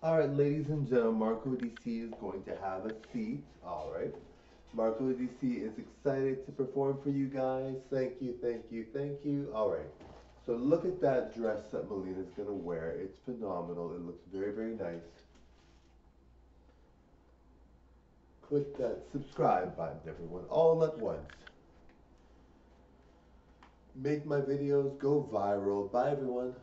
All right, ladies and gentlemen, Marco DC is going to have a seat. All right. Marco DC is excited to perform for you guys. Thank you, thank you, thank you. All right. So look at that dress that Melina's going to wear. It's phenomenal. It looks very, very nice. Click that subscribe button, everyone, all at once. Make my videos go viral. Bye, everyone.